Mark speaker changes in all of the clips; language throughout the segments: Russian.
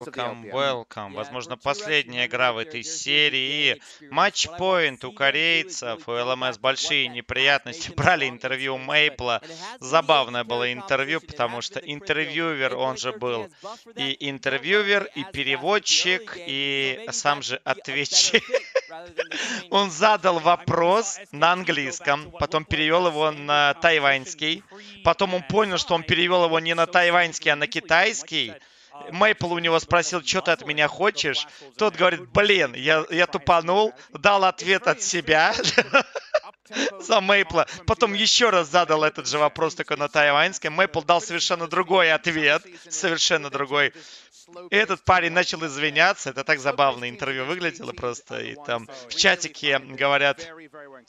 Speaker 1: Welcome, welcome. Возможно, последняя игра в этой серии. Матч-поинт у корейцев, у ЛМС большие неприятности. Брали интервью у Мейпла. Забавное было интервью, потому что интервьюер, он же был и интервьюер, и переводчик, и сам же ответчик. Он задал вопрос на английском, потом перевел его на тайваньский. Потом он понял, что он перевел его не на тайваньский, а на китайский. Мейпл у него спросил, что ты от меня хочешь. Тот говорит, блин, я, я тупанул, дал ответ от себя за Мейпла. Потом еще раз задал этот же вопрос только на тайваньском. Мейпл дал совершенно другой ответ, совершенно другой. Этот парень начал извиняться. Это так забавно интервью выглядело просто. И там в чатике говорят,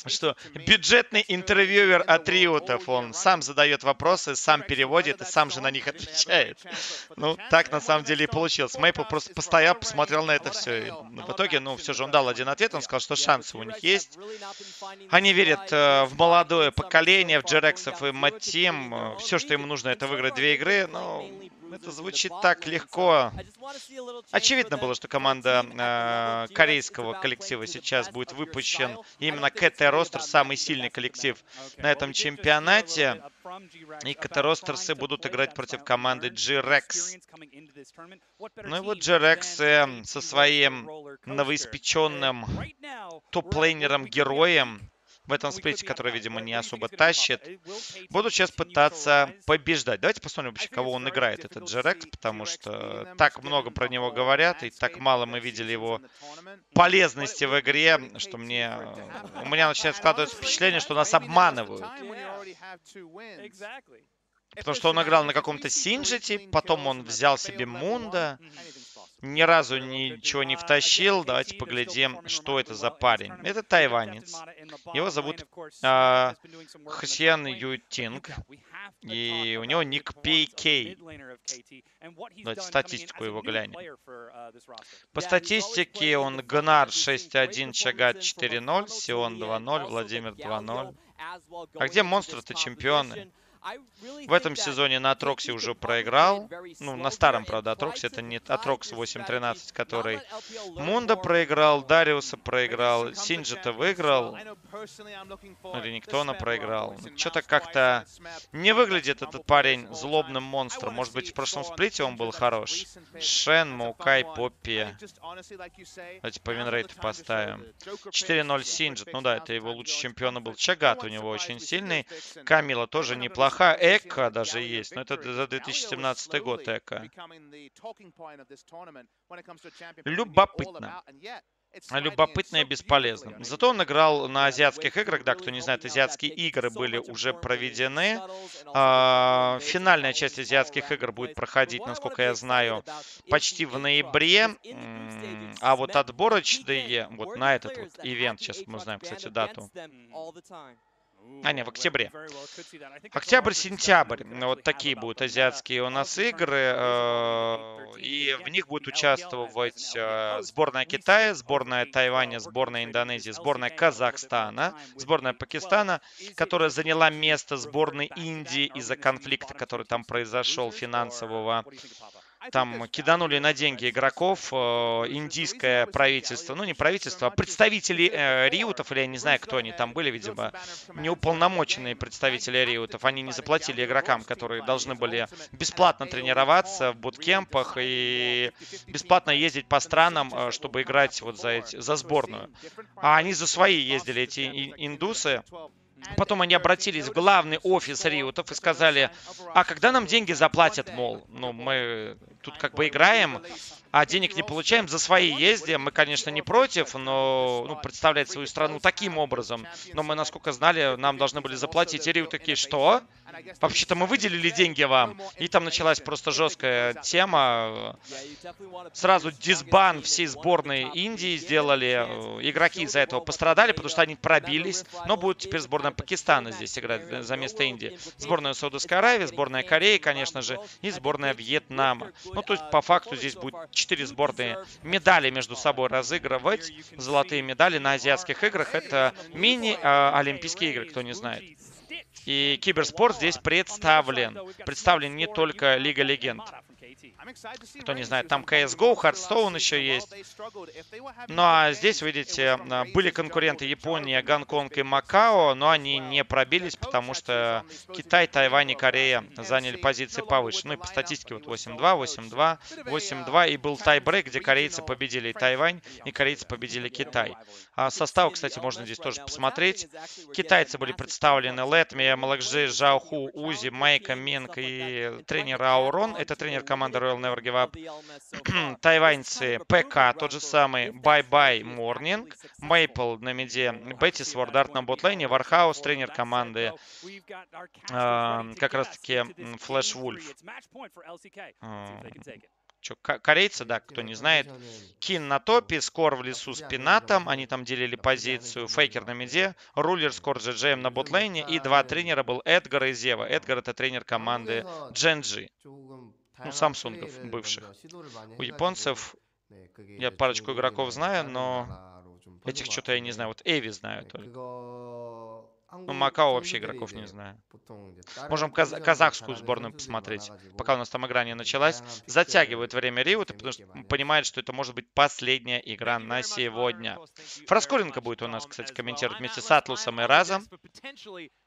Speaker 1: что бюджетный интервьюер от Риутов, он сам задает вопросы, сам переводит и сам же на них отвечает. Ну, так на самом деле и получилось. Мейпл просто постоял, посмотрел на это все. И в итоге, ну, все же он дал один ответ. Он сказал, что шансы у них есть. Они верят э, в молодое поколение, в Джерексов и Матим. Все, что им нужно, это выиграть две игры. Но это звучит так легко. Очевидно было, что команда э, корейского коллектива сейчас будет выпущен именно КТ Ростер, самый сильный коллектив на этом чемпионате. И КТ Ростерсы будут играть против команды G-Rex. Ну и вот G-Rex со своим новоиспеченным топ-лейнером-героем в этом сплите, который, видимо, не особо тащит. Буду сейчас пытаться побеждать. Давайте посмотрим вообще, кого он играет, этот Джерекс, потому что так много про него говорят, и так мало мы видели его полезности в игре, что мне... У меня начинает складываться впечатление, что нас обманывают. Потому что он играл на каком-то Синджете, потом он взял себе Мунда, ни разу ничего не втащил. Давайте поглядим, что это за парень. Это тайванец. Его зовут э, Хсен Ютинг. И у него ник PK. Давайте статистику его глянем. По статистике он Гнар 6-1, Чагат 4-0, Сион 2-0, Владимир 2-0. А где монстры-то чемпионы? В этом сезоне на Атроксе уже проиграл. Ну, на старом, правда, Атроксе. Это не Атрокс 8.13, который Мунда проиграл, Дариуса проиграл, Синджета выиграл. Или Никтона проиграл. Что-то как-то не выглядит этот парень злобным монстром. Может быть, в прошлом сплите он был хорош. Шен, Маукай, Поппи. Давайте по винрейту поставим. 4-0 Синджет. Ну да, это его лучший чемпион был. Чагат у него очень сильный. Камила тоже неплохо неплоха. Эко даже есть, но это за 2017 год Эко. Любопытно. Любопытно и бесполезно. Зато он играл на азиатских играх. Да, кто не знает, азиатские игры были уже проведены. А, финальная часть азиатских игр будет проходить, насколько я знаю, почти в ноябре. А вот отборочные, вот на этот вот ивент, сейчас мы знаем, кстати, дату. А, не, в октябре. Октябрь-сентябрь. Вот такие будут азиатские у нас игры. Э, и в них будет участвовать э, сборная Китая, сборная Тайваня, сборная Индонезии, сборная Казахстана, сборная Пакистана, которая заняла место сборной Индии из-за конфликта, который там произошел финансового там киданули на деньги игроков, э, индийское правительство, ну не правительство, а представители э, Риутов, или я не знаю, кто они там были, видимо, неуполномоченные представители Риутов, они не заплатили игрокам, которые должны были бесплатно тренироваться в буткемпах и бесплатно ездить по странам, э, чтобы играть вот за, эти, за сборную. А они за свои ездили, эти индусы, Потом они обратились в главный офис Риутов и сказали, а когда нам деньги заплатят, мол, ну мы тут как бы играем, а денег не получаем, за свои ездим. Мы, конечно, не против, но ну, представлять свою страну таким образом. Но мы, насколько знали, нам должны были заплатить. И Рио такие, что? Вообще-то мы выделили деньги вам. И там началась просто жесткая тема. Сразу дисбан всей сборной Индии сделали. Игроки из-за этого пострадали, потому что они пробились. Но будет теперь сборная Пакистана здесь играть за место Индии. Сборная Саудовской Аравии, сборная Кореи, конечно же, и сборная Вьетнама. Ну, то есть, по факту здесь будет четыре сборные медали между собой разыгрывать. Золотые медали на азиатских играх. Это мини-олимпийские игры, кто не знает. И киберспорт здесь представлен. Представлен не только Лига Легенд. Кто не знает, там CSGO, Hearthstone еще есть. Ну а здесь, видите, были конкуренты Япония, Гонконг и Макао, но они не пробились, потому что Китай, Тайвань и Корея заняли позиции повыше. Ну и по статистике вот 8-2, 8-2, 8-2 и был тайбрейк, где корейцы победили Тайвань и корейцы победили Китай. А состав, кстати, можно здесь тоже посмотреть. Китайцы были представлены Летми, Малакжи, Жауху, Узи, Майка, Минг и тренер Аурон. Это тренер команды Royal Never Give Up. Тайваньцы ПК, тот же самый Bye Bye Morning, Мейпл на меде, Бетти Свордарт на ботлейне, Вархаус, тренер команды э, как раз таки Флэш Вульф. Что, корейцы, да, кто не знает. Кин на топе, скор в лесу с пинатом. Они там делили позицию. Фейкер на меде. Рулер, скор GGM на ботлейне. И два тренера был Эдгар и Зева. Эдгар это тренер команды Дженджи. Ну, Самсунгов бывших. У японцев я парочку игроков знаю, но этих что-то я не знаю. Вот Эви знаю только. Ну, Макао вообще игроков не знаю. Можем каз казахскую сборную посмотреть, пока у нас там игра не началась. Затягивают время Риута, потому что понимают, что это может быть последняя игра на сегодня. Фраскоренко будет у нас, кстати, комментировать вместе с Атлусом и Разом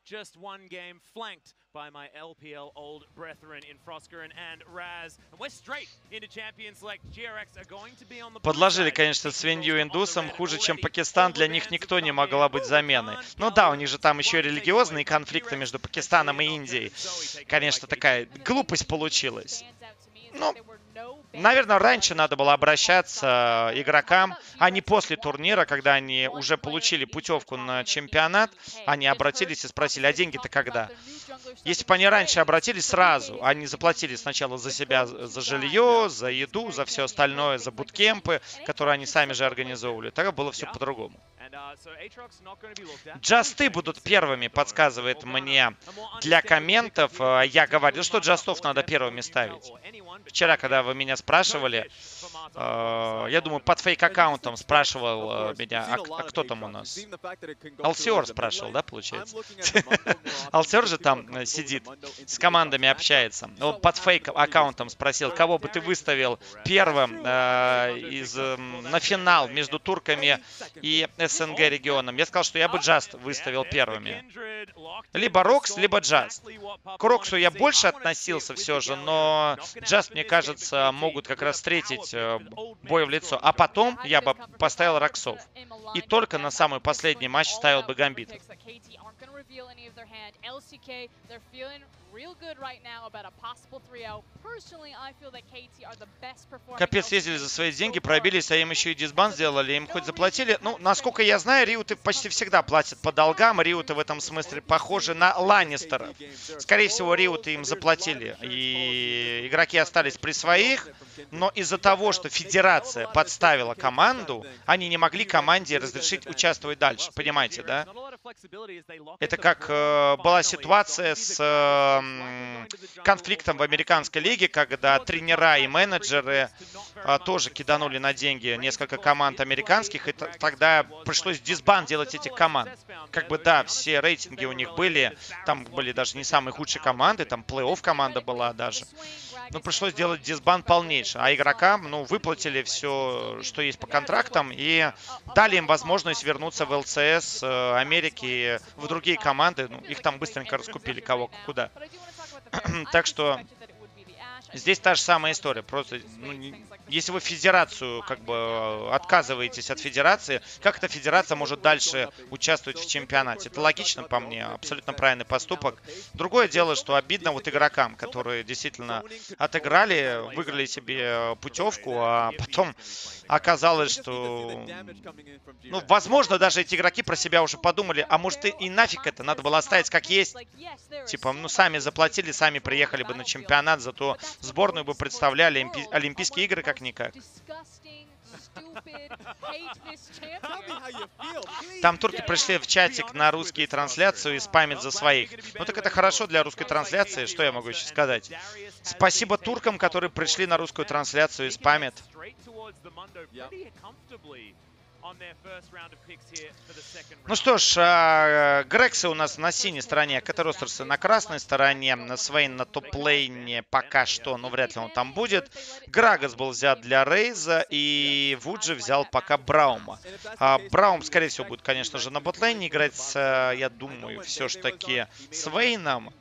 Speaker 1: just one game flanked by my LPL old brethren in Froskeren and Raz. And we're straight into Champion Select. GRX are going to be on the Подложили, конечно, свинью индусам. Хуже, чем Пакистан, для них никто не могла быть заменой. Ну да, у них же там еще религиозные конфликты между Пакистаном и Индией. Конечно, такая глупость получилась. Ну, Наверное, раньше надо было обращаться игрокам, а не после турнира, когда они уже получили путевку на чемпионат, они обратились и спросили, а деньги-то когда? Если бы они раньше обратились сразу, они заплатили сначала за себя, за жилье, за еду, за все остальное, за буткемпы, которые они сами же организовывали, тогда было все по-другому. Джасты будут первыми, подсказывает мне для комментов. Я говорил, что джастов надо первыми ставить. Вчера, когда вы меня спрашивали, э, я думаю, под фейк-аккаунтом спрашивал э, меня, а, а кто там у нас? Алсиор спрашивал, да, получается? Алсиор же там э, сидит, с командами общается. Он под фейк-аккаунтом спросил, кого бы ты выставил первым из, на финал между турками и СНГ регионом. Я сказал, что я бы Джаст выставил первыми. Либо Рокс, либо Джаст. К Роксу я больше относился все же, но Джаст, мне кажется, могут как раз встретить э, бой в лицо. А потом я бы поставил Роксов. И только на самый последний матч ставил бы Гамбитов. Капец, ездили за свои деньги, пробились, а им еще и дисбан сделали, им хоть заплатили. Ну, насколько я знаю, Риуты почти всегда платят по долгам. Риуты в этом смысле похожи на Ланнистеров. Скорее всего, Риуты им заплатили, и игроки остались при своих. Но из-за того, что Федерация подставила команду, они не могли команде разрешить участвовать дальше. Понимаете, да? Это как э, была ситуация с э, конфликтом в американской лиге, когда тренера и менеджеры э, тоже киданули на деньги несколько команд американских, и тогда пришлось дисбан делать этих команд. Как бы, да, все рейтинги у них были, там были даже не самые худшие команды, там плей-офф команда была даже. Но пришлось делать дисбан полнейший. А игрокам, ну, выплатили все, что есть по контрактам, и дали им возможность вернуться в ЛЦС э, Америки, в другие команды. Ну, их там быстренько раскупили, кого куда. так что Здесь та же самая история. Просто, ну, если вы федерацию, как бы, отказываетесь от федерации, как эта федерация может дальше участвовать в чемпионате? Это логично по мне, абсолютно правильный поступок. Другое дело, что обидно вот игрокам, которые действительно отыграли, выиграли себе путевку, а потом оказалось, что, ну, возможно, даже эти игроки про себя уже подумали, а может и, и нафиг это, надо было оставить как есть. Типа, ну, сами заплатили, сами приехали бы на чемпионат, зато сборную бы представляли Олимпийские игры как-никак. Там турки пришли в чатик на русские трансляцию и спамят за своих. Ну так это хорошо для русской трансляции, что я могу еще сказать. Спасибо туркам, которые пришли на русскую трансляцию и спамят. Ну что ж, а, Грексы у нас на синей стороне, Катаростерсы на красной стороне, Свейн на топ-лейне пока что, но вряд ли он там будет. Грагас был взят для Рейза, и Вуджи взял пока Браума. А, Браум, скорее всего, будет, конечно же, на ботлейне играть, с, я думаю, все же таки с Вейном.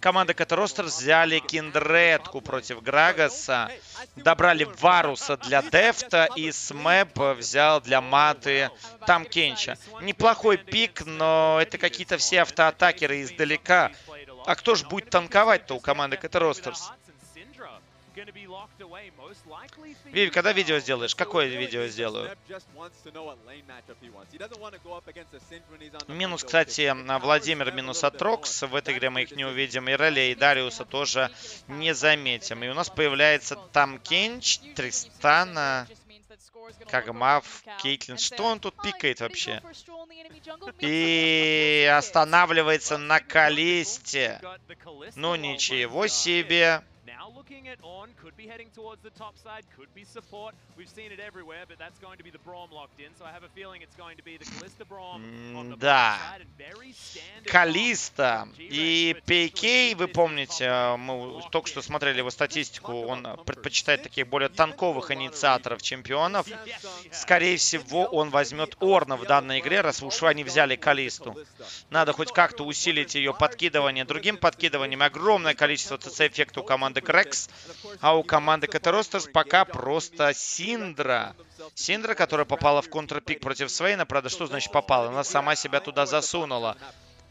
Speaker 1: Команда Катаростер взяли Киндредку против Грагаса. Добрали Варуса для Дефта. И Смэп взял для Маты Там Кенча. Неплохой пик, но это какие-то все автоатакеры издалека. А кто же будет танковать-то у команды Катаростерс? Виви, когда видео сделаешь? Какое видео сделаю? Минус, кстати, Владимир минус Атрокс. В этой игре мы их не увидим. И Релли, и Дариуса тоже не заметим. И у нас появляется там Кенч, Тристана, Кагмав, Кейтлин. Что он тут пикает вообще? И останавливается на Калисте. Ну ничего себе looking at On, could be heading towards the top side, could be support. We've seen it everywhere, but that's going to be the Braum locked in, so I have a feeling it's going to be the Callista Braum on the да. Калиста. И PK, вы помните, мы только что смотрели его статистику, он предпочитает таких более танковых инициаторов чемпионов. Скорее всего, он возьмет Орна в данной игре, раз уж они взяли Калисту. Надо хоть как-то усилить ее подкидывание. Другим подкидыванием. Огромное количество ТЦ-эффекта у команды Крэк А у команды Катеростерс пока просто Синдра. Синдра, которая попала в контрпик против Свейна. Правда, что значит попала? Она сама себя туда засунула.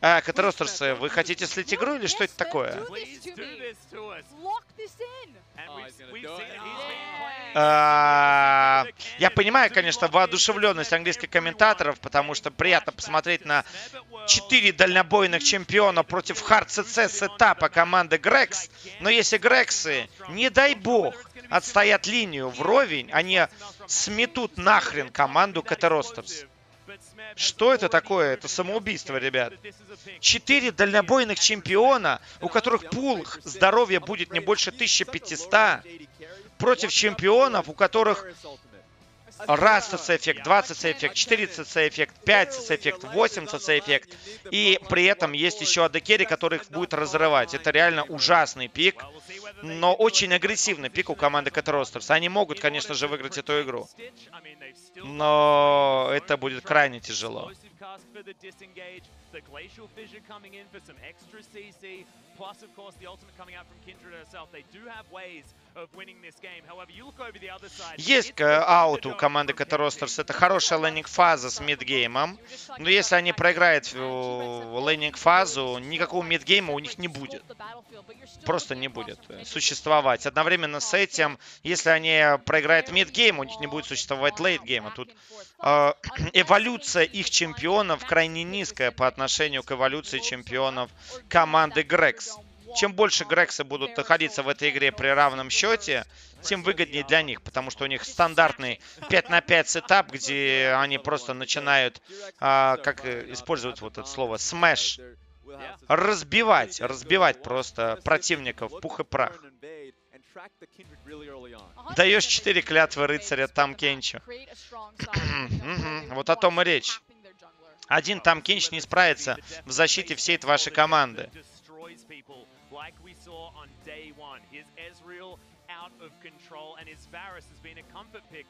Speaker 1: А, Катеростерс, вы хотите слить игру или что это такое? А, я понимаю, конечно, воодушевленность английских комментаторов, потому что приятно посмотреть на четыре дальнобойных чемпиона против хард ЦЦ сетапа команды Грекс. Но если Грексы, не дай бог, отстоят линию вровень, они сметут нахрен команду Катеростерс. Что это такое? Это самоубийство, ребят. Четыре дальнобойных чемпиона, у которых пул здоровья будет не больше 1500, против чемпионов, у которых раз CC-эффект, 2 CC-эффект, 4 CC-эффект, 5 CC-эффект, 8 CC-эффект. И при этом есть еще AD который их будет разрывать. Это реально ужасный пик, но очень агрессивный пик у команды Rosters. Они могут, конечно же, выиграть эту игру. Но это будет крайне тяжело. plus, of course, the ultimate coming out from Kindred herself. They do have ways есть out у команды КТ Ростерс. Это хорошая лейнинг-фаза с мидгеймом. Но если они проиграют лейнинг-фазу, никакого мидгейма у них не будет. Просто не будет существовать. Одновременно с этим, если они проиграют мидгейм, у них не будет существовать лейтгейма. Тут э, эволюция их чемпионов крайне низкая по отношению к эволюции чемпионов команды Грекс чем больше Грексы будут находиться в этой игре при равном счете, тем выгоднее для них, потому что у них стандартный 5 на 5 сетап, где они просто начинают, а, как использовать вот это слово, smash, разбивать, разбивать просто противников пух и прах. Даешь 4 клятвы рыцаря там Кенчу. вот о том и речь. Один там Кенч не справится в защите всей вашей команды.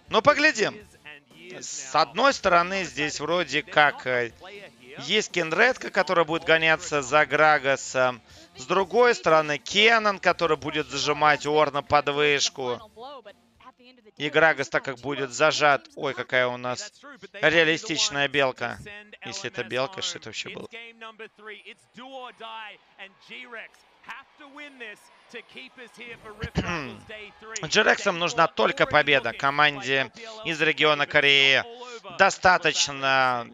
Speaker 1: Ну, поглядим. С одной стороны, здесь вроде как э, есть Кенредка, которая будет гоняться за Грагасом. С другой стороны, Кеннон, который будет зажимать Орна под вышку. И Грагас, так как будет зажат... Ой, какая у нас реалистичная белка. Если это белка, что это вообще было? Джерексам нужна только победа. Команде из региона Кореи достаточно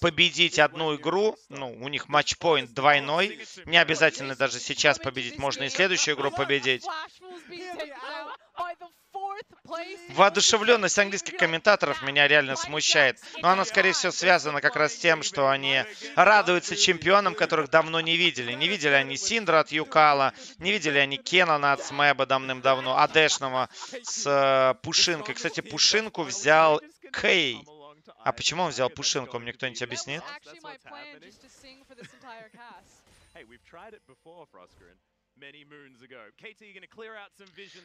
Speaker 1: победить одну игру. Ну, у них матчпоинт двойной. Не обязательно даже сейчас победить. Можно и следующую игру победить. Воодушевленность английских комментаторов меня реально смущает. Но она, скорее всего, связана как раз с тем, что они радуются чемпионам, которых давно не видели. Не видели они Синдра от Юкала, не видели они Кенана от Смеба давным-давно, Адешного с э, Пушинкой. Кстати, Пушинку взял Кей. А почему он взял Пушинку, мне кто-нибудь объяснит?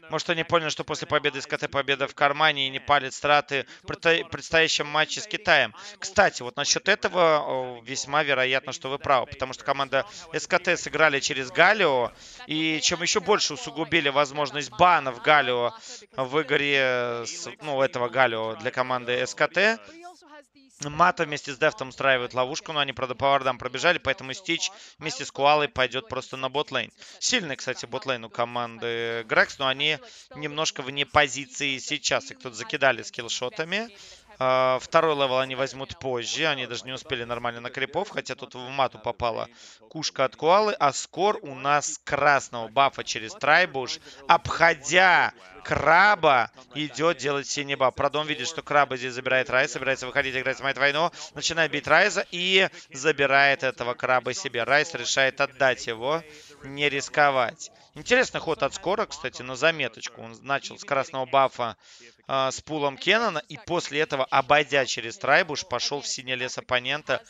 Speaker 1: Может, они поняли, что после победы с КТ победа в кармане и не палит страты в предстоящем матче с Китаем. Кстати, вот насчет этого весьма вероятно, что вы правы, потому что команда СКТ сыграли через Галио, и чем еще больше усугубили возможность бана в Галио в игре, ну, этого Галио для команды СКТ, Мата вместе с Дефтом устраивает ловушку, но они, правда, по вардам пробежали, поэтому Стич вместе с Куалой пойдет просто на ботлейн. Сильный, кстати, ботлейн у команды Грекс, но они немножко вне позиции сейчас. И кто-то закидали скиллшотами. А, второй левел они возьмут позже. Они даже не успели нормально на крипов, хотя тут в мату попала кушка от Куалы. А скор у нас красного бафа через Трайбуш, обходя Краба, идет делать синий баф. Продом видит, что Краба здесь забирает Райз, собирается выходить играть Майт Войну, начинает бить Райза и забирает этого Краба себе. Райз решает отдать его, не рисковать. Интересный ход от Скора, кстати, на заметочку. Он начал с красного бафа э, с пулом Кеннона, и после этого, обойдя через Трайбуш, пошел в синий лес оппонента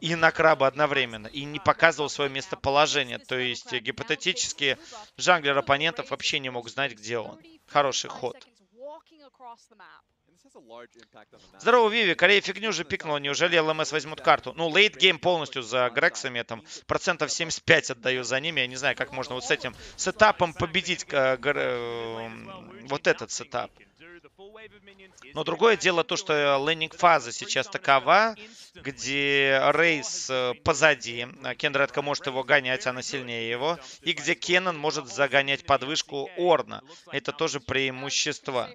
Speaker 1: и на краба одновременно, и не показывал свое местоположение. То есть гипотетически джанглер оппонентов вообще не мог знать, где он. Хороший ход. Здорово, Виви. Корея фигню же пикнула. Неужели ЛМС возьмут карту? Ну, late game полностью за Грексами. Там процентов 75 отдаю за ними. Я не знаю, как можно вот с этим сетапом победить э, э, вот этот сетап. Но другое дело то, что лендинг-фаза сейчас такова, где Рейс э, позади, Кендредка может его гонять, она сильнее его, и где Кеннон может загонять подвышку Орна. Это тоже преимущество.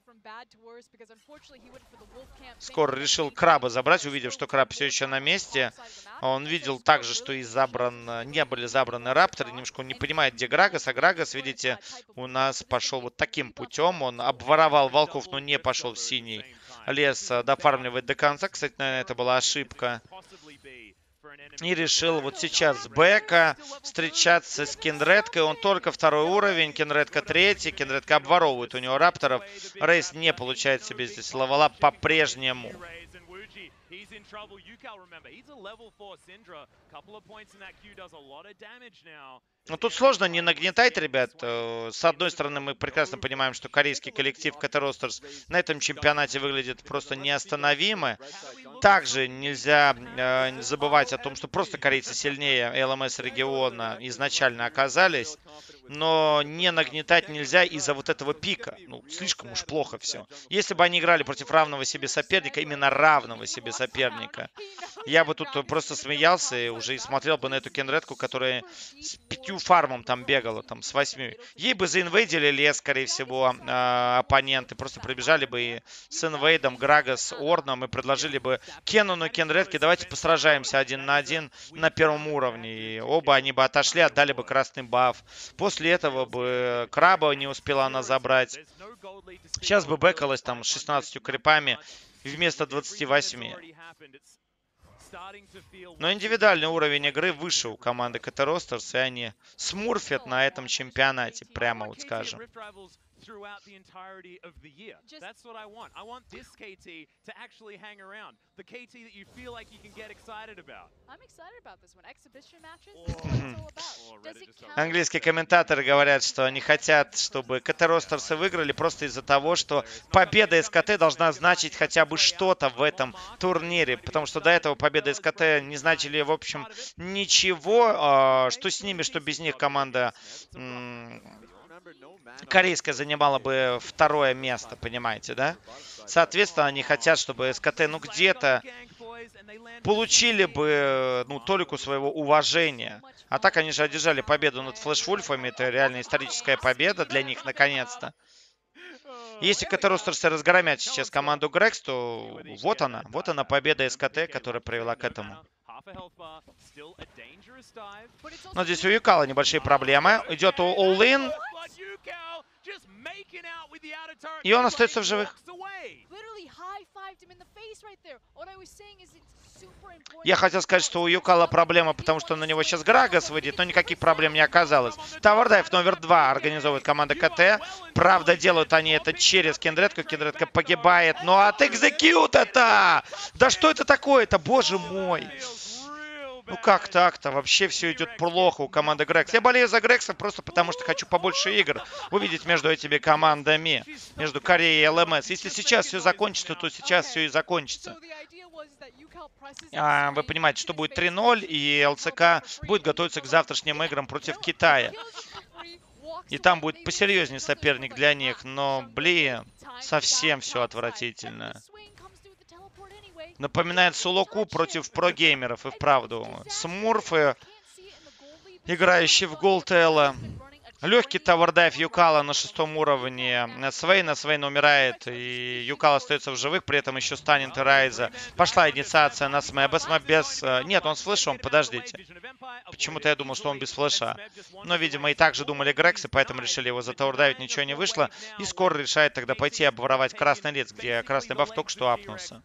Speaker 1: Скоро решил краба забрать, увидев, что краб все еще на месте. Он видел также, что и забран, не были забраны рапторы. Немножко он не понимает, где Грагас. А Грагас, видите, у нас пошел вот таким путем. Он обворовал волков, но не пошел в синий лес дофармливать до конца. Кстати, наверное, это была ошибка. И решил вот сейчас с Бека встречаться с Кенредкой. Он только второй уровень, Кенредка третий. Кенредка обворовывает у него рапторов. Рейс не получает себе здесь левела по-прежнему. He's in trouble. Remember, he's a level 4 Syndra. Couple of points in that Q does a lot of damage now. Ну, тут сложно не нагнетать, ребят. Э, с одной стороны, мы прекрасно понимаем, что корейский коллектив КТ Ростерс на этом чемпионате выглядит просто неостановимо. Также нельзя э, забывать о том, что просто корейцы сильнее ЛМС региона изначально оказались. Но не нагнетать нельзя из-за вот этого пика. Ну, слишком уж плохо все. Если бы они играли против равного себе соперника, именно равного себе соперника, я бы тут просто смеялся и уже смотрел бы на эту Кенредку, которая с пятью фармом там бегала, там с восьми. Ей бы заинвейдили лес, скорее всего, э, оппоненты. Просто пробежали бы и с инвейдом, Грага с Орном и предложили бы Кенону и Кенредке, давайте посражаемся один на один на первом уровне. И оба они бы отошли, отдали бы красный баф. После этого бы Краба не успела она забрать. Сейчас бы бэкалась там с 16 крипами вместо 28. Но индивидуальный уровень игры выше у команды КТ Ростерс, и они смурфят на этом чемпионате, прямо вот скажем throughout the entirety of the year. Just That's what I want. I want this KT to actually hang around. The KT that you feel like you can get excited about. I'm excited about this one. Exhibition matches? Английские комментаторы говорят, что они хотят, чтобы КТ Ростерсы выиграли просто из-за того, что победа СКТ должна значить хотя бы что-то в этом турнире. Потому что до этого победа СКТ не значили, в общем, ничего. Что с ними, что без них команда корейская занимала бы второе место, понимаете, да? Соответственно, они хотят, чтобы СКТ, ну, где-то получили бы, ну, толику своего уважения. А так они же одержали победу над Флэшвульфами. Это реально историческая победа для них, наконец-то. Если Катаростерсы разгромят сейчас команду Грекс, то вот она. Вот она победа СКТ, которая привела к этому. Но здесь у Юкала небольшие проблемы. Идет у All-In. И он остается в живых. Я хотел сказать, что у Юкала проблема, потому что на него сейчас Грагас выйдет, но никаких проблем не оказалось. Тавардайв номер два организовывает команда КТ. Правда, делают они это через Кендредку. Кендредка погибает. Ну от экзекьют это! Да что это такое-то, боже мой! Ну как так-то? Вообще все идет плохо у команды Грекс. Я болею за Грекса просто потому, что хочу побольше игр увидеть между этими командами, между Кореей и ЛМС. Если сейчас все закончится, то сейчас все и закончится. А, вы понимаете, что будет 3-0, и ЛЦК будет готовиться к завтрашним играм против Китая. И там будет посерьезнее соперник для них, но, блин, совсем все отвратительно. Напоминает Сулоку против прогеймеров и вправду. Смурфы, играющие в Голтела. Легкий тавардайв Юкала на шестом уровне. Свейна, Свейн умирает, и Юкал остается в живых, при этом еще станет и Райза. Пошла инициация на Смэба. Смэб без... Э, нет, он с флешом, подождите. Почему-то я думал, что он без флеша. Но, видимо, и так же думали Грексы, поэтому решили его затаурдавить, ничего не вышло. И скоро решает тогда пойти обворовать красный лец, где красный баф только что апнулся.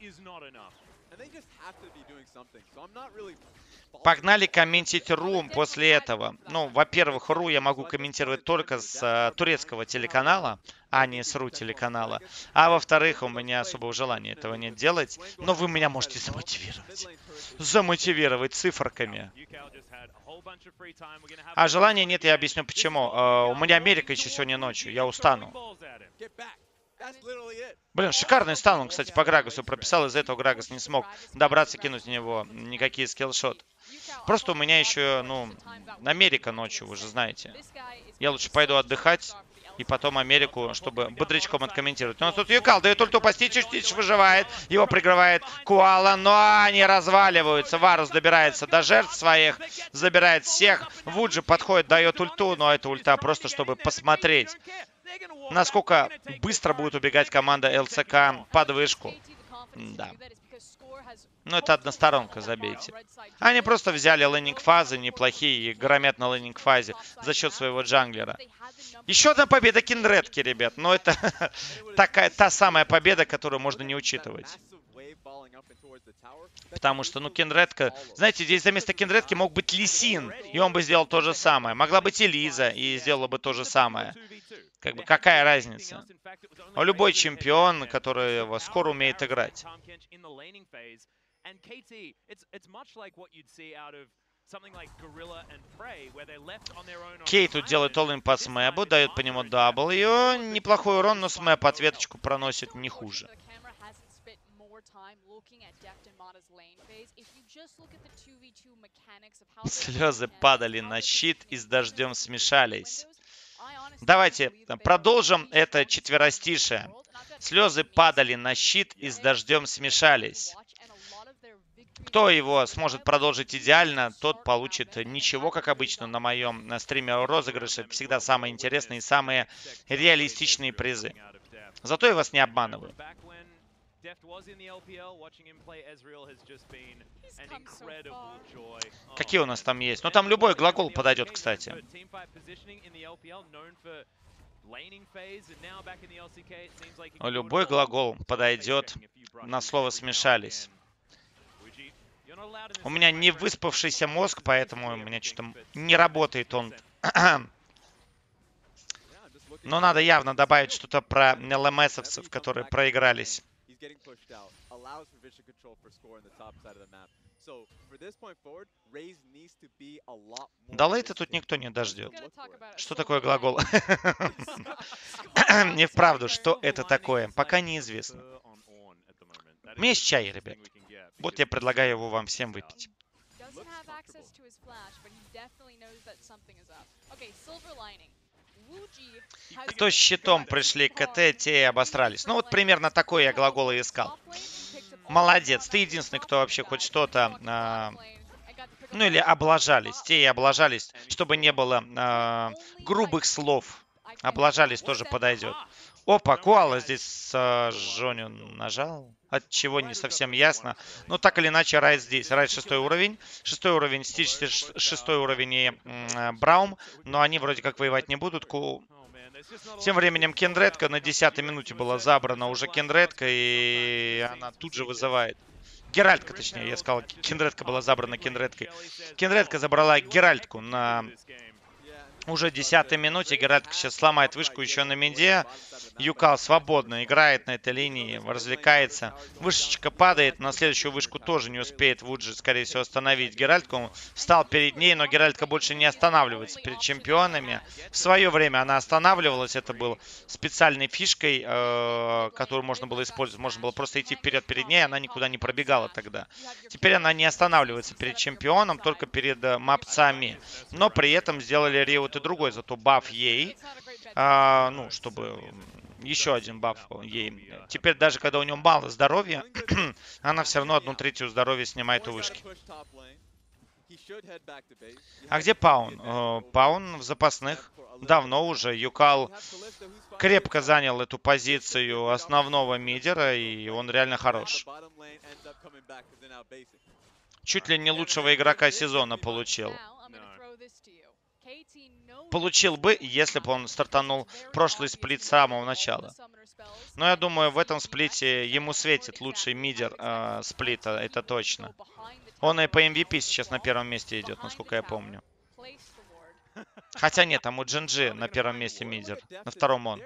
Speaker 1: Погнали комментить РУ после этого. Ну, во-первых, РУ я могу комментировать только с uh, турецкого телеканала, а не с РУ телеканала. А во-вторых, у меня особого желания этого не делать. Но вы меня можете замотивировать. Замотивировать циферками. А желания нет, я объясню почему. Uh, у меня Америка еще сегодня ночью, я устану. Блин, шикарный стан он, кстати, по Грагусу прописал. Из-за этого Грагус не смог добраться, кинуть в него никакие скиллшоты. Просто у меня еще, ну, Америка ночью, вы же знаете. Я лучше пойду отдыхать и потом Америку, чтобы бодрячком откомментировать. У нас тут Юкал дает ульту по Стичу, Стич выживает, его прикрывает Куала, но они разваливаются. Варус добирается до жертв своих, забирает всех. Вуджи подходит, дает ульту, но это ульта просто, чтобы посмотреть насколько быстро будет убегать команда ЛЦК под вышку. Да. Ну, это односторонка, забейте. Они просто взяли лейнинг-фазы неплохие и громят на лейнинг-фазе за счет своего джанглера. Еще одна победа Киндредки, ребят. Но это такая, та самая победа, которую можно не учитывать. Потому что, ну, Кенредка... Знаете, здесь за место Кенредки мог быть Лисин, и он бы сделал то же самое. Могла быть и Лиза, и сделала бы то же самое. Как бы какая разница? Но любой чемпион, который скоро умеет играть. Кей тут делает all по смэбу, дает по нему W. Неплохой урон, но смэп ответочку проносит не хуже. Слезы падали на щит и с дождем смешались. Давайте продолжим это четверостишее. Слезы падали на щит и с дождем смешались. Кто его сможет продолжить идеально, тот получит ничего, как обычно на моем на стриме розыгрыше. Всегда самые интересные и самые реалистичные призы. Зато я вас не обманываю. Какие у нас там есть? Ну, там любой глагол подойдет, кстати. Любой глагол подойдет. На слово смешались. У меня не выспавшийся мозг, поэтому у меня что-то не работает он. Но надо явно добавить что-то про ЛМСовцев, которые проигрались getting pushed out, allows for vision control for score on the top side of the map. So, for this point forward, Raze needs to be a lot more... Да лейта тут никто не дождет. Что такое глагол? Не вправду, что это такое, пока неизвестно. У меня есть чай, ребят. Вот я предлагаю его вам всем выпить. Okay, silver lining. Кто с щитом пришли к КТ, те обосрались. Ну вот примерно такой я глагол и искал. Молодец, ты единственный, кто вообще хоть что-то... А, ну или облажались. Те и облажались, чтобы не было а, грубых слов. Облажались тоже подойдет. Опа, Куала здесь а, Жоню нажал. От чего не совсем ясно. Но так или иначе, Райт здесь. Райт шестой уровень. Шестой уровень, Стич шестой уровень и э, Браум. Но они вроде как воевать не будут. Ку... Тем временем Кендредка на 10 минуте была забрана уже Кендредка, и она тут же вызывает Геральтка, точнее, я сказал, Кендредка была забрана Кендредкой. Кендредка забрала Геральтку на уже 10 минуте. Геральтка сейчас сломает вышку еще на меде. Юкал свободно играет на этой линии, развлекается. Вышечка падает, на следующую вышку тоже не успеет Вуджи, скорее всего, остановить Геральтку. Встал перед ней, но Геральтка больше не останавливается перед чемпионами. В свое время она останавливалась, это был специальной фишкой, э, которую можно было использовать. Можно было просто идти вперед перед ней, она никуда не пробегала тогда. Теперь она не останавливается перед чемпионом, только перед э, мапцами. Но при этом сделали Риот и другой, зато баф ей. Э, ну, чтобы еще один баф ей. Теперь даже когда у него мало здоровья, она все равно одну третью здоровья снимает у вышки. А где Паун? Э, Паун в запасных. Давно уже. Юкал крепко занял эту позицию основного мидера, и он реально хорош. Чуть ли не лучшего игрока сезона получил получил бы, если бы он стартанул прошлый сплит с самого начала. Но я думаю, в этом сплите ему светит лучший мидер э, сплита, это точно. Он и по MVP сейчас на первом месте идет, насколько я помню. Хотя нет, там у Джинджи на первом месте мидер, на втором он.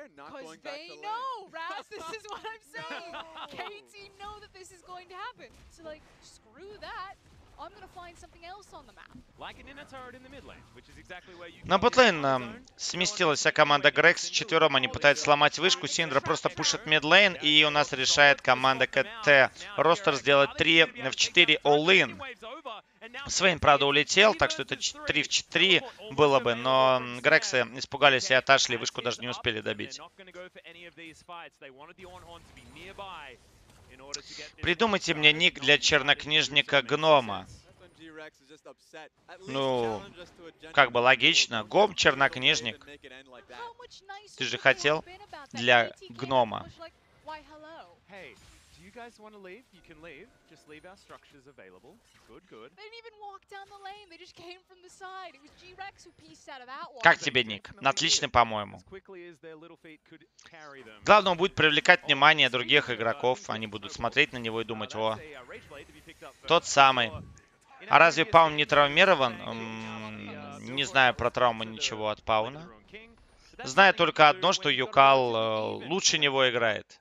Speaker 1: На ботлейн сместилась вся команда Грекс. Четвером они пытаются сломать вышку. Синдра просто пушит мидлейн. И у нас решает команда КТ Ростер сделать 3 в 4 all-in. Свейн, правда, улетел, так что это 3 в 4 было бы, но Грексы испугались и отошли, вышку даже не успели добить. Придумайте мне ник для чернокнижника Гнома. Ну, как бы логично. Гом чернокнижник. Ты же хотел для гнома. Guys want to leave, you can leave. Just leave our structures available. Good, good. They didn't even walk down the lane. They just came from the side. It was G-Rex who pieced out of that one. Как тебе, Ник? Отличный, по-моему. Главное, он будет привлекать внимание других игроков. Они будут смотреть на него и думать, о, тот самый. А разве Паун не травмирован? Не знаю про травму ничего от Пауна. Знаю только одно, что Юкал э, лучше него играет.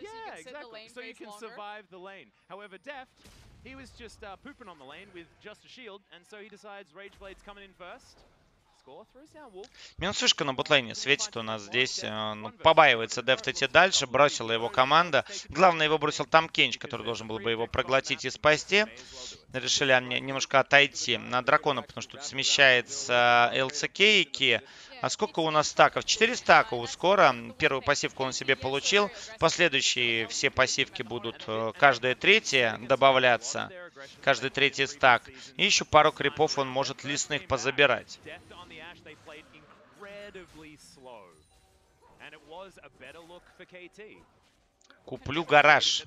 Speaker 2: so yeah, you exactly. so you can longer. survive the lane. However, Deft,
Speaker 1: he was just uh, pooping on the lane with just a shield, and so he decides Rageblade's coming in first. Минусышка на ботлейне светит у нас здесь. Э, ну, побаивается Дефт идти дальше. Бросила его команда. Главное, его бросил там Кенч, который должен был бы его проглотить и спасти. Решили они немножко отойти на дракона, потому что тут смещается ЛЦК и Ки. А сколько у нас стаков? 4 стака у скоро. Первую пассивку он себе получил. Последующие все пассивки будут э, каждая третья добавляться. Каждый третий стак. И еще пару крипов он может лесных позабирать. Куплю гараж.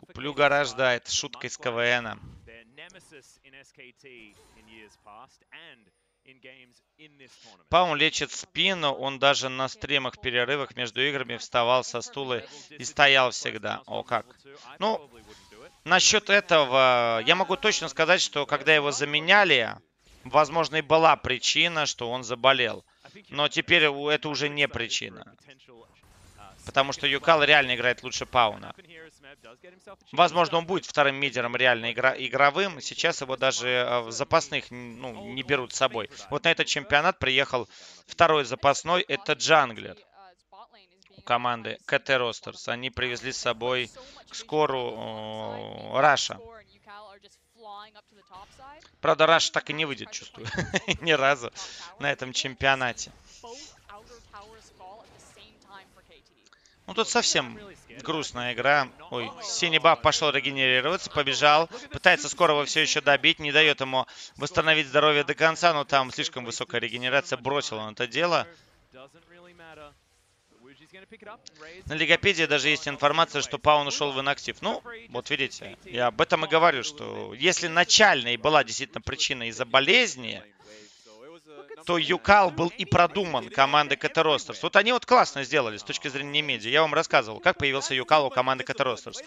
Speaker 1: Куплю гараж, да, это шутка из КВН. Паун лечит спину, он даже на стримах, перерывах между играми вставал со стула и стоял всегда. О, как. Ну, насчет этого, я могу точно сказать, что когда его заменяли, возможно, и была причина, что он заболел. Но теперь это уже не причина. Потому что Юкал реально играет лучше Пауна. Возможно, он будет вторым мидером реально игра игровым. Сейчас его даже э, в запасных ну, не берут с собой. Вот на этот чемпионат приехал второй запасной. Это Джанглер команды КТ Ростерс. Они привезли с собой к скору Раша. Правда, Раш так и не выйдет, чувствую. Ни разу на этом чемпионате. Ну, тут совсем грустная игра. Ой, синий баф пошел регенерироваться, побежал. Пытается скорого все еще добить, не дает ему восстановить здоровье до конца, но там слишком высокая регенерация, бросил он это дело. На Лигопедии даже есть информация, что Паун ушел в инактив. Ну, вот видите, я об этом и говорю, что если начальной была действительно причина из-за болезни, то Юкал был и продуман командой КТ Ростерс. Вот они вот классно сделали с точки зрения медиа. Я вам рассказывал, как появился Юкал у команды КТ Ростерс.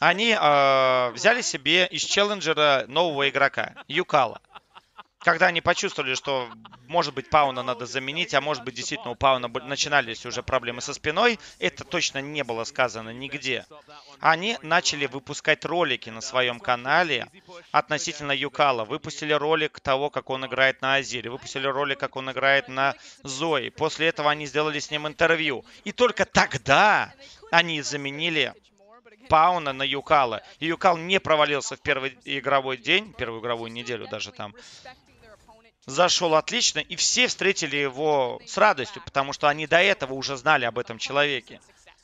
Speaker 1: Они э, взяли себе из челленджера нового игрока, Юкала когда они почувствовали, что, может быть, Пауна надо заменить, а может быть, действительно, у Пауна начинались уже проблемы со спиной, это точно не было сказано нигде. Они начали выпускать ролики на своем канале относительно Юкала. Выпустили ролик того, как он играет на Азире. Выпустили ролик, как он играет на Зои. После этого они сделали с ним интервью. И только тогда они заменили Пауна на Юкала. И Юкал не провалился в первый игровой день, первую игровую неделю даже там зашел отлично, и все встретили его с радостью, потому что они до этого уже знали об этом человеке.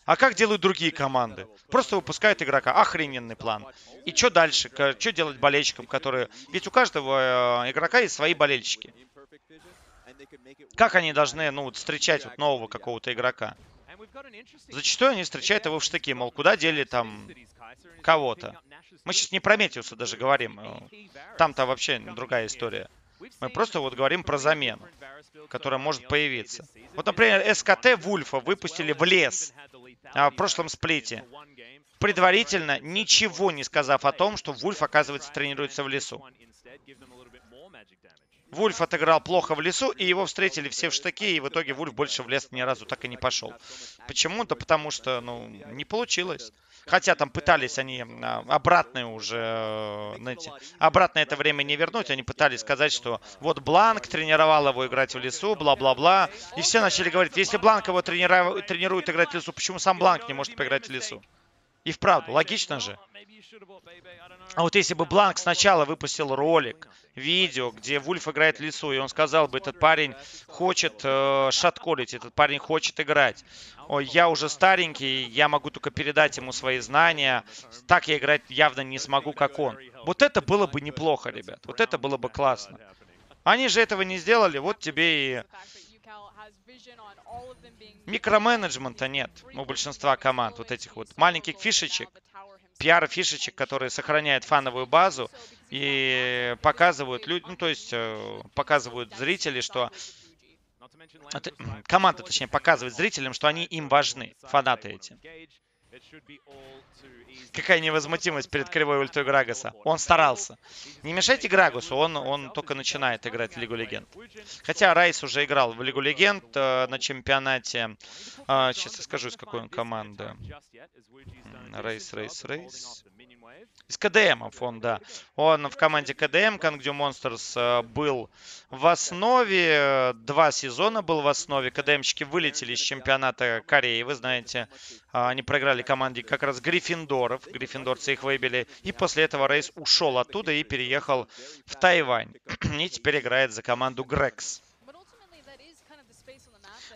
Speaker 1: А как делают другие команды? Просто выпускают игрока. Охрененный план. И что дальше? Что делать болельщикам, которые... Ведь у каждого э, игрока есть свои болельщики. Как они должны, ну, встречать вот нового какого-то игрока? Зачастую они встречают его в штыки, мол, куда дели там кого-то. Мы сейчас не про Метиуса даже говорим. Э, там-то вообще другая история. Мы просто вот говорим про замену, которая может появиться. Вот, например, СКТ Вульфа выпустили в лес а, в прошлом сплите. Предварительно, ничего не сказав о том, что Вульф, оказывается, тренируется в лесу. Вульф отыграл плохо в лесу, и его встретили все в штыки, и в итоге Вульф больше в лес ни разу так и не пошел. Почему? Да потому что, ну, не получилось. Хотя там пытались они а, обратно уже, э, знаете, обратно это время не вернуть. Они пытались сказать, что вот Бланк тренировал его играть в лесу, бла-бла-бла. И все начали говорить, если Бланк его тренирует играть в лесу, почему сам Бланк не может поиграть в лесу? И вправду, логично же. А вот если бы Бланк сначала выпустил ролик, видео, где Вульф играет лесу, и он сказал бы, этот парень хочет э, шатколить, этот парень хочет играть. Ой, я уже старенький, я могу только передать ему свои знания. Так я играть явно не смогу, как он. Вот это было бы неплохо, ребят. Вот это было бы классно. Они же этого не сделали, вот тебе и... Микроменеджмента нет у большинства команд, вот этих вот маленьких фишечек, пиар-фишечек, которые сохраняют фановую базу и показывают, ну то есть э, показывают зрители, что команда, точнее, показывает зрителям, что они им важны, фанаты эти. Какая невозмутимость перед кривой ультой Грагаса. Он старался. Не мешайте Грагасу, он, он только начинает играть в Лигу Легенд. Хотя Рейс уже играл в Лигу Легенд э, на чемпионате. Э, сейчас я скажу, из какой он команды. Рейс, рейс, рейс. Из КДМов он, да. Он в команде КДМ, Кангдю Монстерс, э, был в основе. Два сезона был в основе. КДМщики вылетели из чемпионата Кореи, вы знаете. А, они проиграли команде как раз Гриффиндоров. Гриффиндорцы их выбили. И после этого Рейс ушел оттуда и переехал в Тайвань. И теперь играет за команду Грекс.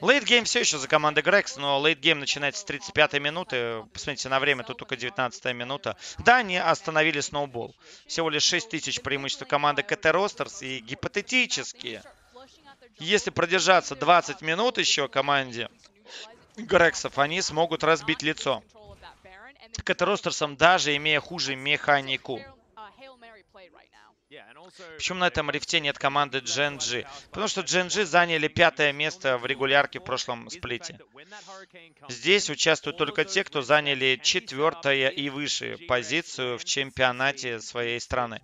Speaker 1: Лейтгейм все еще за командой Грекс, но лейтгейм начинается с 35-й минуты. Посмотрите на время, тут только 19 минута. Да, они остановили сноубол. Всего лишь 6 тысяч преимущества команды КТ Ростерс. И гипотетически, если продержаться 20 минут еще команде Грексов, они смогут разбить лицо. КТ Ростерсом, даже имея хуже механику. Почему на этом рифте нет команды GNG? Потому что GNG заняли пятое место в регулярке в прошлом сплите. Здесь участвуют только те, кто заняли четвертое и выше позицию в чемпионате своей страны.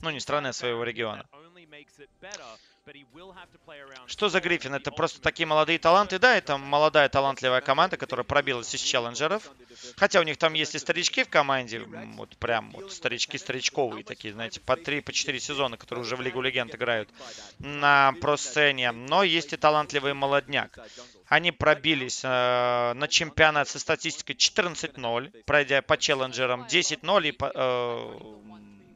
Speaker 1: Ну, не страны, а своего региона. Что за Гриффин? Это просто такие молодые таланты. Да, это молодая талантливая команда, которая пробилась из челленджеров. Хотя у них там есть и старички в команде. Вот прям вот старички старичковые такие, знаете, по 3, по 4 сезона, которые уже в Лигу Легенд играют на про-сцене. Но есть и талантливый молодняк. Они пробились э, на чемпионат со статистикой 14-0, пройдя по челленджерам 10-0 и, э,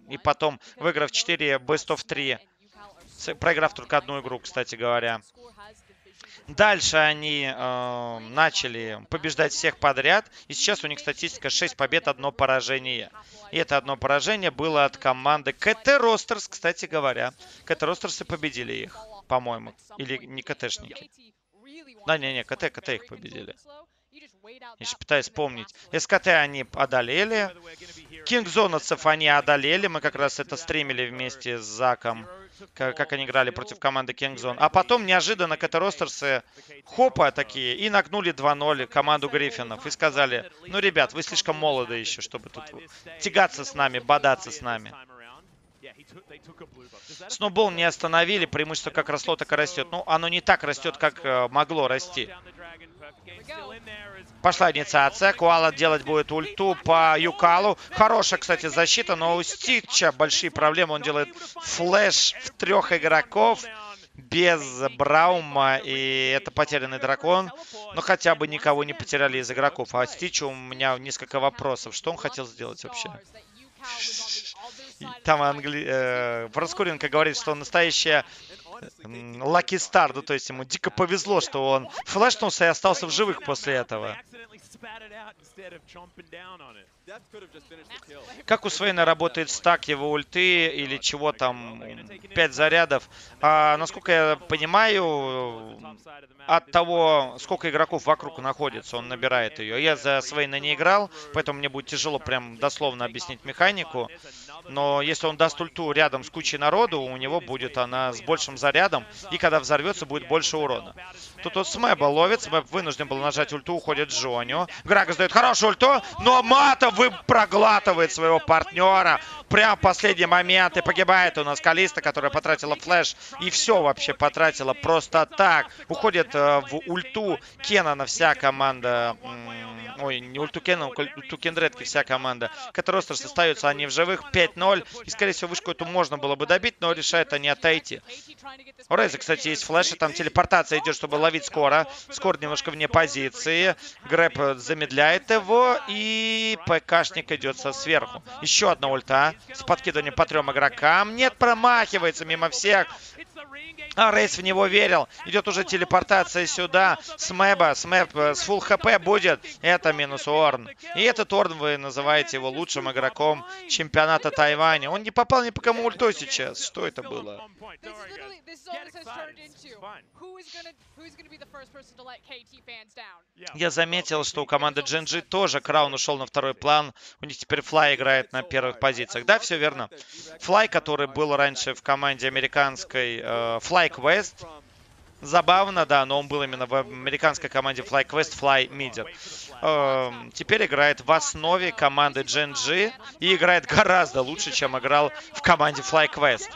Speaker 1: и потом выиграв 4 Best of 3 проиграв только одну игру, кстати говоря. Дальше они э, начали побеждать всех подряд. И сейчас у них статистика 6 побед, одно поражение. И это одно поражение было от команды КТ Ростерс, кстати говоря. КТ Ростерсы победили их, по-моему. Или не КТшники. Да, не-не, КТ, КТ их победили. Я сейчас пытаюсь вспомнить. СКТ они одолели. Кингзоновцев они одолели. Мы как раз это стримили вместе с Заком. Как, как они играли против команды Kingzone. А потом неожиданно KT Rolster ы хопа такие и нагнули 2-0 команду Гриффинов. И сказали, ну, ребят, вы слишком молоды еще, чтобы тут тягаться с нами, бодаться с нами. Snowball не остановили, преимущество как росло, так и растет. Ну, оно не так растет, как э, могло расти. Пошла инициация. Koala делать будет ульту по Ucal у. Хорошая, кстати, защита, но у Stitch а большие проблемы. Он делает flash в трех игроков без Браума, и это потерянный дракон. Но хотя бы никого не потеряли из игроков. А Стичу у меня несколько вопросов. Что он хотел сделать вообще? Там англи... э, Проскуренко говорит, что настоящая Лаки Стар, ну то есть ему дико повезло, что он флешнулся и остался в живых после этого. Как у Свейна работает стак его ульты или чего там, 5 зарядов. А, насколько я понимаю, от того, сколько игроков вокруг находится, он набирает ее. Я за Свейна не играл, поэтому мне будет тяжело прям дословно объяснить механику. Но если он даст ульту рядом с кучей народу, у него будет она с большим зарядом. И когда взорвется, будет больше урона. Тут вот Смэба ловит. Смэб вынужден был нажать ульту, уходит Джоню. Грагас дает хорошую ульту, но Мата вы проглатывает своего партнера. Прям в последний момент и погибает у нас Калиста, которая потратила флеш. И все вообще потратила просто так. Уходит э, в ульту Кена вся команда Ой, не ульту Кена, ульту Кендредки вся команда. Катаростерс остаются они в живых. 5-0. И, скорее всего, вышку эту можно было бы добить, но решают они отойти. У Рейза, кстати, есть флеши. Там телепортация идет, чтобы ловить скоро. Скоро немножко вне позиции. Грэп замедляет его. И ПКшник идет со сверху. Еще одна ульта. С подкидыванием по трем игрокам. Нет, промахивается мимо всех. А Рейс в него верил. Идет уже телепортация сюда. С Мэба. С Мэб э, с фул хп будет. Это минус Орн. И этот Орн вы называете его лучшим игроком чемпионата Тайваня. Он не попал ни по кому ультой сейчас. Что это было? Я заметил, что у команды GNG тоже Краун ушел на второй план. У них теперь Флай играет на первых позициях. Да, все верно. Флай, который был раньше в команде американской э, Fly Quest. Забавно, да, но он был именно в американской команде Fly Quest, Fly Media. Э, теперь играет в основе команды GNG и играет гораздо лучше, чем играл в команде Fly Quest.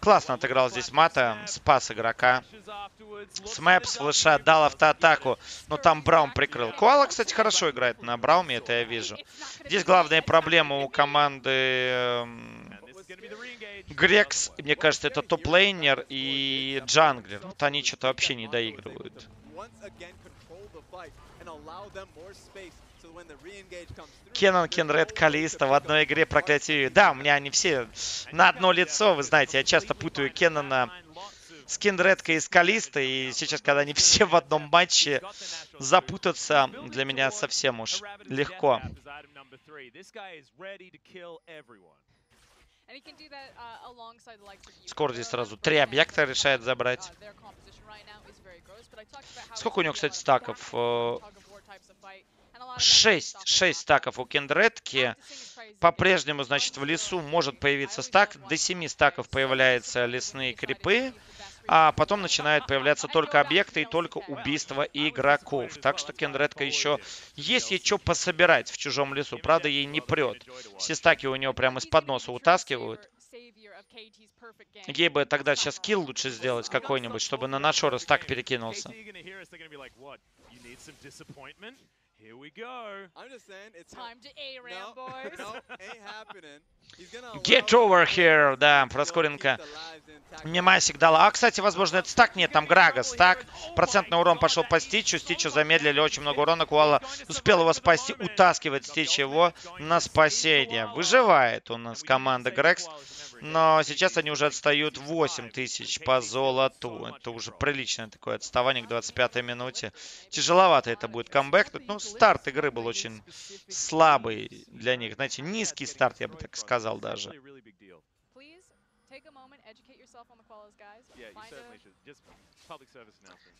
Speaker 1: Классно отыграл здесь Мата, спас игрока. Смэп с флеша дал автоатаку, но там Браун прикрыл. Куала, кстати, хорошо играет на Брауме, это я вижу. Здесь главная проблема у команды эм, Грекс, мне кажется, это топ-лейнер и джанглер. Вот они что-то вообще не доигрывают. Кеннон, Кенред, Калиста в одной игре проклятие. Да, у меня они все на одно лицо, вы знаете, я часто путаю Кеннона с Кенредкой и с Калистой, и сейчас, когда они все в одном матче, запутаться для меня совсем уж легко. Скоро здесь сразу три объекта решает забрать. Сколько у него, кстати, стаков? Э, 6, 6 стаков у кендредки. По-прежнему, значит, в лесу может появиться стак. До 7 стаков появляются лесные крипы. А потом начинают появляться только объекты и только убийства игроков. Так что Кендредка еще есть ей что пособирать в чужом лесу. Правда, ей не прет. Все стаки у него прямо из-под носа утаскивают. Ей бы тогда сейчас килл лучше сделать какой-нибудь, чтобы на Нашора стак перекинулся. Here we go. I'm just saying, it's time to A-Ram, no, boys. No, ain't happening. Get over here, да, Проскоренко. Мимасик дала. А, кстати, возможно, это стак. Нет, там Грагас. Так, процентный урон пошел по Стичу. Стичу замедлили очень много урона. Куала успел его спасти. Утаскивает Стич его на спасение. Выживает у нас команда Грекс. Но сейчас они уже отстают 8 тысяч по золоту. Это уже приличное такое отставание к 25-й минуте. Тяжеловато это будет камбэкнуть. Ну, старт игры был очень слабый для них. Знаете, низкий старт, я бы так сказал даже.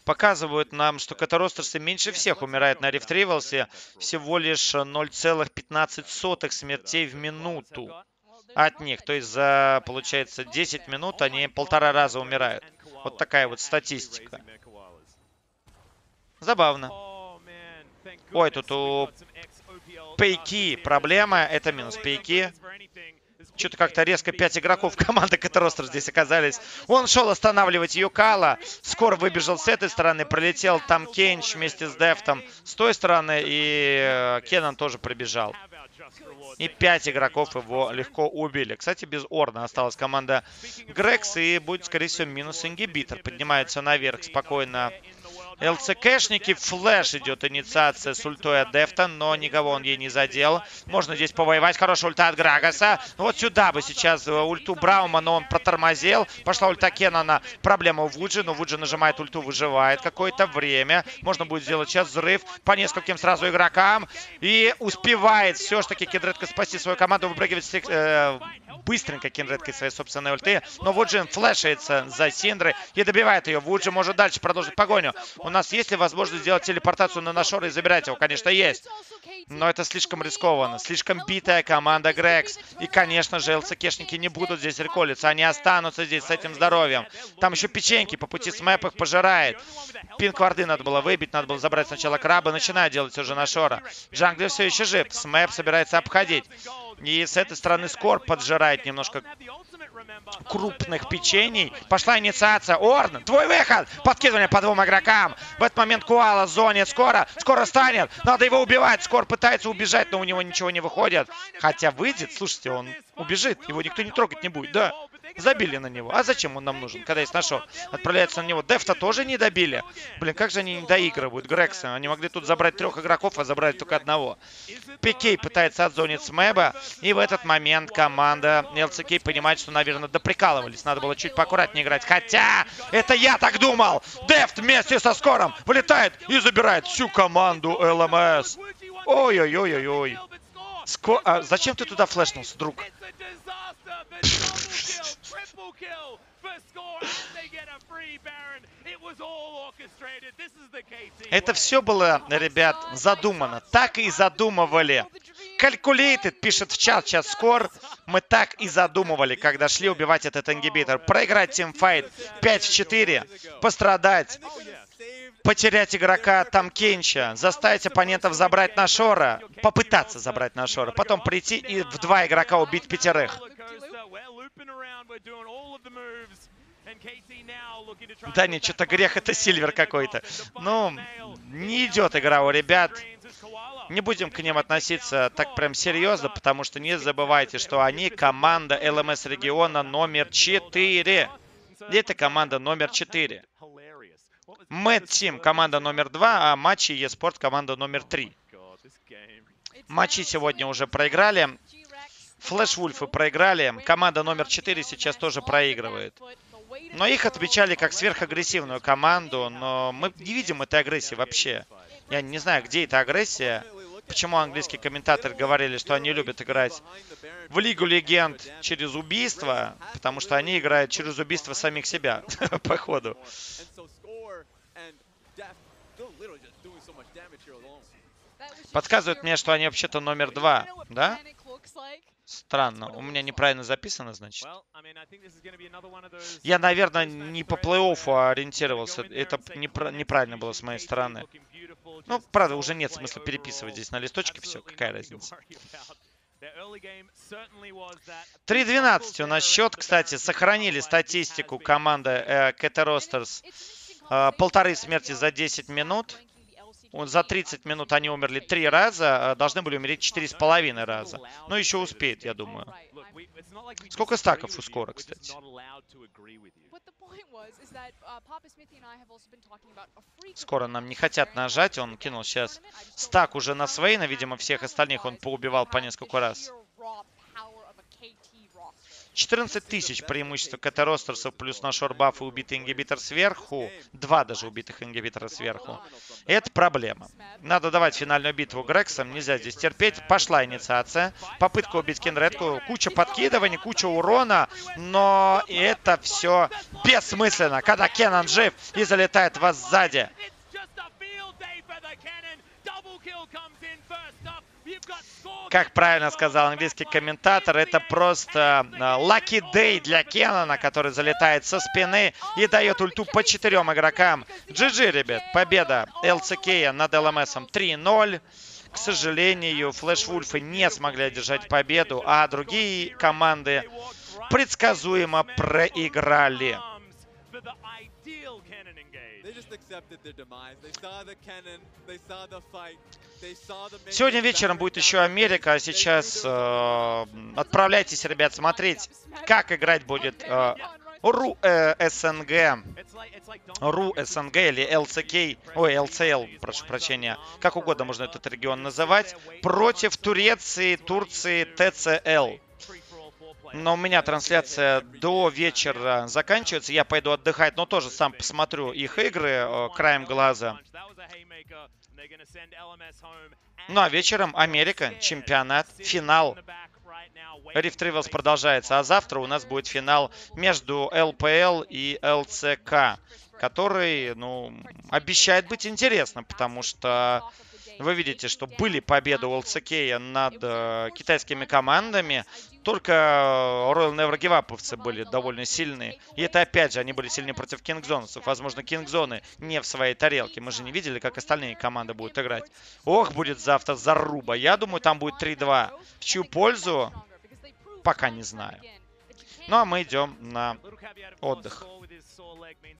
Speaker 1: Показывают нам, что Катаростерсы меньше всех умирают на рефтривалсе. Всего лишь 0,15 смертей в минуту от них. То есть за, получается, 10 минут они полтора раза умирают. Вот такая вот статистика. Забавно. Ой, тут у Пейки проблема. Это минус Пейки. Что-то как-то резко 5 игроков команды Катаростер здесь оказались. Он шел останавливать Юкала. Скоро выбежал с этой стороны. Пролетел там Кенч вместе с Дефтом с той стороны. И э, Кеннон тоже прибежал. И 5 игроков его легко убили. Кстати, без Орна осталась команда Грекс. И будет, скорее всего, минус ингибитор. Поднимается наверх спокойно ЛЦКшники, флеш идет инициация с ультой от Дефта, но никого он ей не задел. Можно здесь повоевать. Хорошая ульта от Грагаса. Вот сюда бы сейчас э, ульту Браума, но он протормозил. Пошла ульта Кеннона. Проблема у Вуджи, но Вуджи нажимает ульту, выживает какое-то время. Можно будет сделать сейчас взрыв по нескольким сразу игрокам. И успевает все-таки Кедретка спасти свою команду, выпрыгивать э, быстренько Кендредка из своей собственной ульты. Но Вуджин флешается за Синдры и добивает ее. Вуджи может дальше продолжить погоню. У нас есть ли возможность сделать телепортацию на Нашора и забирать его? Конечно, есть. Но это слишком рискованно. Слишком битая команда Грекс. И, конечно же, ЛЦКшники не будут здесь реколиться. Они останутся здесь с этим здоровьем. Там еще печеньки по пути смэп их пожирает. Пинкварды надо было выбить. Надо было забрать сначала краба. Начинает делать уже Нашора. Джанглер все еще жив. Смэп собирается обходить. И с этой стороны Скор поджирает немножко крупных печений. Пошла инициация. Орн, твой выход. Подкидывание по двум игрокам. В этот момент Куала зонит скоро. Скоро станет. Надо его убивать. Скор пытается убежать, но у него ничего не выходит. Хотя выйдет. Слушайте, он убежит. Его никто не трогать не будет. Да. Забили на него. А зачем он нам нужен, когда есть нашел? Отправляется на него. Дефта тоже не добили. Блин, как же они не доигрывают. Грекса. Они могли тут забрать трех игроков, а забрали только одного. Пикей пытается отзонить с Мэба. И в этот момент команда ЛЦК понимает, что, наверное, доприкалывались. Надо было чуть поаккуратнее играть. Хотя, это я так думал. Дефт вместе со Скором вылетает и забирает всю команду ЛМС. Ой-ой-ой-ой-ой. Ско... А зачем ты туда флешнулся, друг? Это все было, ребят, задумано. Так и задумывали. Calculated пишет в чат сейчас скор. Мы так и задумывали, когда шли убивать этот ингибитор. Проиграть тимфайт 5 в 4, пострадать, потерять игрока там Кенча, заставить оппонентов забрать на Шора, попытаться забрать на Шора, потом прийти и в два игрока убить пятерых. Да нет, что-то грех это Сильвер какой-то. Ну, не идет игра у ребят. Не будем к ним относиться так прям серьезно, потому что не забывайте, что они команда ЛМС региона номер 4. Это команда номер 4. Мэтт Тим команда номер 2, а Матчи Еспорт команда номер 3. Матчи сегодня уже проиграли. Флэш Вульфы проиграли. Команда номер 4 сейчас тоже проигрывает. Но их отмечали как сверхагрессивную команду, но мы не видим этой агрессии вообще. Я не знаю, где эта агрессия. Почему английские комментаторы говорили, что они любят играть в Лигу Легенд через убийство, потому что они играют через убийство самих себя, походу. Подсказывают мне, что они вообще-то номер два, да? Странно. У меня неправильно записано, значит. Я, наверное, не по плей-оффу ориентировался. Это неправильно было с моей стороны. Ну, правда, уже нет смысла переписывать здесь на листочке все. Какая разница? 3-12 у нас счет. Кстати, сохранили статистику команды э. Э, полторы смерти за 10 минут за 30 минут они умерли три раза, а должны были умереть четыре с половиной раза. Но еще успеет, я думаю. Сколько стаков у Скора, кстати? Скоро нам не хотят нажать, он кинул сейчас стак уже на Свейна, видимо, всех остальных он поубивал по несколько раз. 14 тысяч преимущества КТ ростерсов плюс на шорбаф и убитый ингибитор сверху. Два даже убитых ингибитора сверху. Это проблема. Надо давать финальную битву Грексом. Нельзя здесь терпеть. Пошла инициация. Попытка убить Кинредку. Куча подкидываний, куча урона. Но это все бессмысленно, когда Кеннон жив и залетает вас сзади. Как правильно сказал английский комментатор, это просто лаки uh, дей для Кеннона, который залетает со спины и дает ульту по четырем игрокам. GG, ребят, победа ЛЦК над ЛМС 3-0. К сожалению, Флэш Вульфы не смогли одержать победу, а другие команды предсказуемо проиграли. Сегодня вечером будет еще Америка, а сейчас э, отправляйтесь, ребят, смотреть, как играть будет э, РУ э, СНГ, РУ СНГ или ЛЦК, ой, ЛЦЛ, прошу прощения, как угодно можно этот регион называть, против Турции, Турции, ТЦЛ. Но у меня трансляция до вечера заканчивается. Я пойду отдыхать, но тоже сам посмотрю их игры э, краем глаза. Ну а вечером Америка, чемпионат, финал. Рифт Ривелс продолжается. А завтра у нас будет финал между ЛПЛ и ЛЦК, который, ну, обещает быть интересным, потому что вы видите, что были победы у ЛЦК над э, китайскими командами. Только Royal Never Give Up'овцы были довольно сильные. И это опять же, они были сильнее против Кингзонцев. Возможно, Кингзоны не в своей тарелке. Мы же не видели, как остальные команды будут играть. Ох, будет завтра заруба. Я думаю, там будет 3-2. В чью пользу? Пока не знаю. Ну а мы идем на отдых.